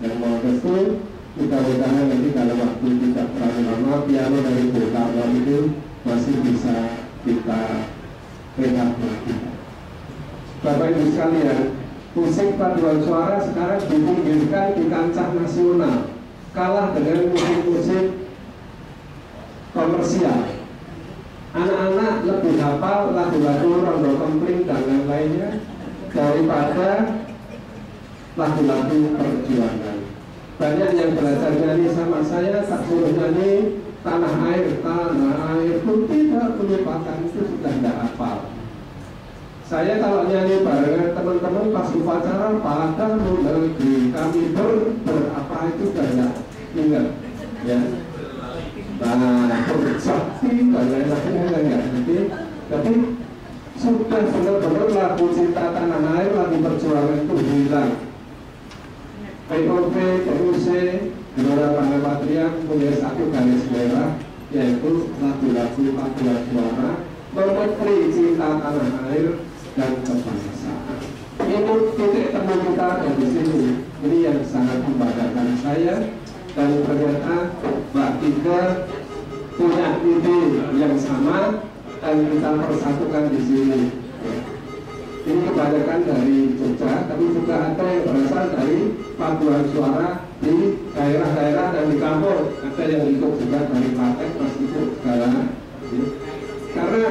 yang mau restu mudah-mudahan nanti kalau waktu tidak terlalu lama piano dari Bung Karno itu masih bisa kita rehat lagi. Bapak Ibu sekalian, musik paduan suara sekarang dipinggirkan di kancah nasional kalah dengan musik-musik komersial anak-anak lebih hafal lagu-lagu rondo kempling dan lain-lainnya daripada lagu-lagu perjuangan. Banyak yang belajar nyanyi sama saya tak suruh nyanyi. Tanah air tanah air pun tidak melupakan itu sudah tidak hafal. Saya kalau nyanyi barengan teman-teman pas upacara pada negeri. Kami ber, ber apa itu banyak ingat ya. Nah, bersakti dan lain-lain enggak jadi tapi sudah benar-benar lagu cinta tanah air lagu perjuangan itu hilang POP, PUC, Gelora Patria punya satu garis merah yaitu lagu-lagu paduan suara nomor cinta tanah air dan kebangsaan. Itu titik temu kita di sini. Ini yang sangat membanggakan saya dan ternyata Mbak Tiga punya ide yang sama dan kita persatukan di sini. Ini kebanyakan dari Jogja, tapi juga berasal dari paduan suara di daerah-daerah dan di kampung ada yang ikut juga dari partai meskipun segala ya. karena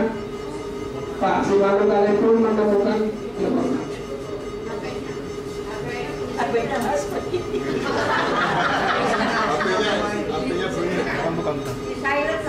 Pak Simanu Tali pun menemukan ya, Artinya, artinya,